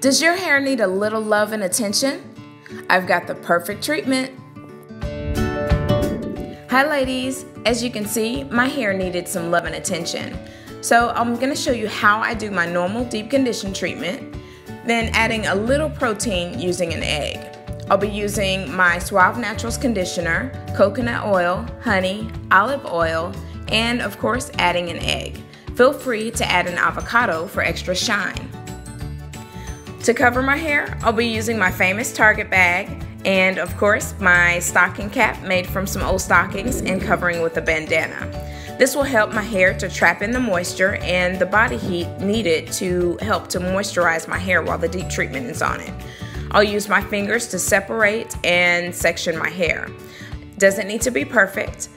Does your hair need a little love and attention? I've got the perfect treatment. Hi ladies, as you can see, my hair needed some love and attention. So I'm going to show you how I do my normal deep condition treatment, then adding a little protein using an egg. I'll be using my Suave Naturals conditioner, coconut oil, honey, olive oil, and of course adding an egg. Feel free to add an avocado for extra shine. To cover my hair, I'll be using my famous Target bag and of course my stocking cap made from some old stockings and covering with a bandana. This will help my hair to trap in the moisture and the body heat needed to help to moisturize my hair while the deep treatment is on it. I'll use my fingers to separate and section my hair. Doesn't need to be perfect.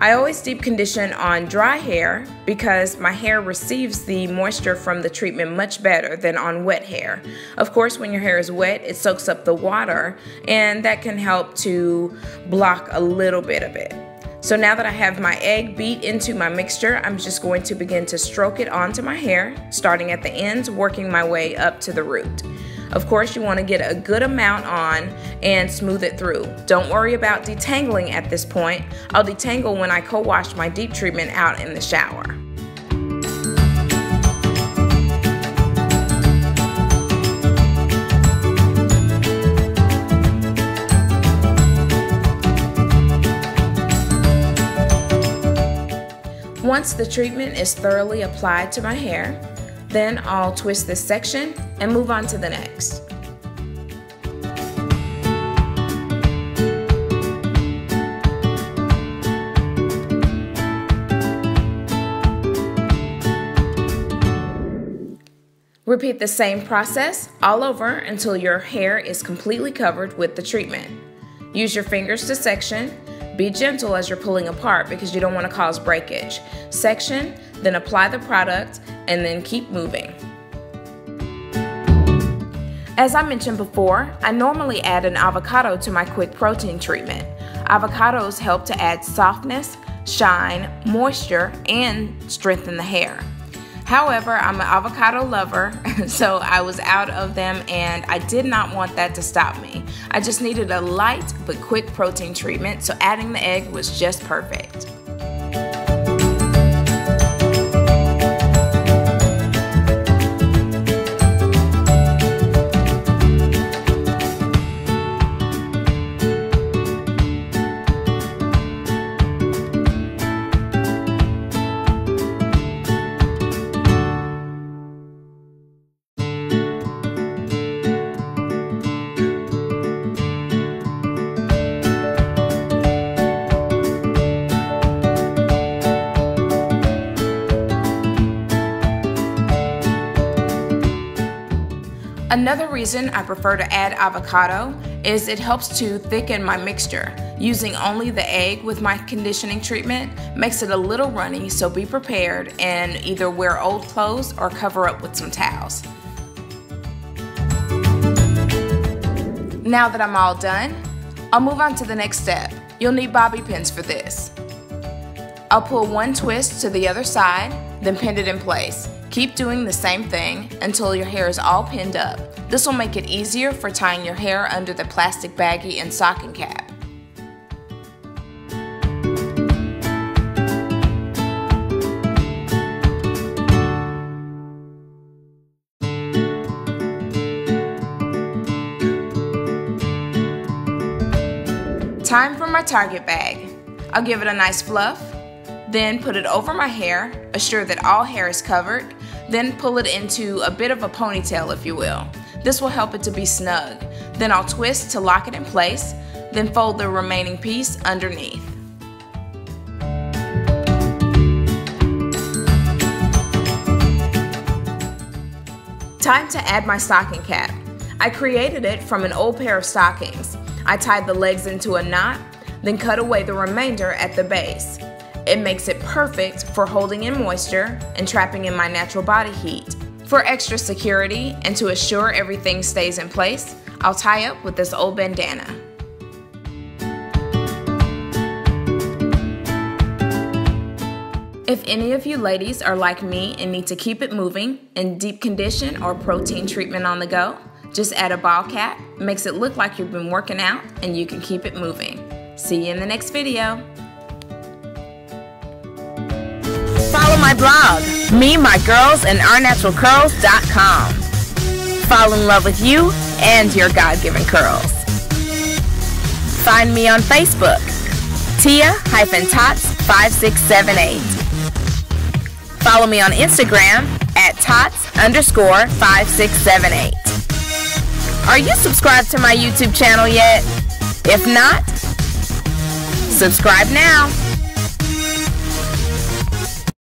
I always deep condition on dry hair because my hair receives the moisture from the treatment much better than on wet hair. Of course, when your hair is wet, it soaks up the water and that can help to block a little bit of it. So now that I have my egg beat into my mixture, I'm just going to begin to stroke it onto my hair, starting at the ends, working my way up to the root. Of course, you want to get a good amount on and smooth it through. Don't worry about detangling at this point. I'll detangle when I co-wash my deep treatment out in the shower. Once the treatment is thoroughly applied to my hair, then I'll twist this section and move on to the next. Repeat the same process all over until your hair is completely covered with the treatment. Use your fingers to section. Be gentle as you're pulling apart because you don't want to cause breakage. Section, then apply the product, and then keep moving. As I mentioned before, I normally add an avocado to my quick protein treatment. Avocados help to add softness, shine, moisture, and strengthen the hair. However, I'm an avocado lover, so I was out of them and I did not want that to stop me. I just needed a light but quick protein treatment, so adding the egg was just perfect. Another reason I prefer to add avocado is it helps to thicken my mixture. Using only the egg with my conditioning treatment makes it a little runny, so be prepared and either wear old clothes or cover up with some towels. Now that I'm all done, I'll move on to the next step. You'll need bobby pins for this. I'll pull one twist to the other side, then pin it in place. Keep doing the same thing until your hair is all pinned up. This will make it easier for tying your hair under the plastic baggie and stocking cap. Time for my Target bag. I'll give it a nice fluff, then put it over my hair, assure that all hair is covered, then pull it into a bit of a ponytail if you will. This will help it to be snug. Then I'll twist to lock it in place, then fold the remaining piece underneath. Time to add my stocking cap. I created it from an old pair of stockings. I tied the legs into a knot, then cut away the remainder at the base. It makes it perfect for holding in moisture and trapping in my natural body heat. For extra security and to assure everything stays in place, I'll tie up with this old bandana. If any of you ladies are like me and need to keep it moving in deep condition or protein treatment on the go, just add a ball cap, makes it look like you've been working out, and you can keep it moving. See you in the next video. My blog, me, my girls, and ournaturalcurls.com. Fall in love with you and your God-given curls. Find me on Facebook, Tia-Tots5678. Follow me on Instagram at tots underscore 5678. Are you subscribed to my YouTube channel yet? If not, subscribe now.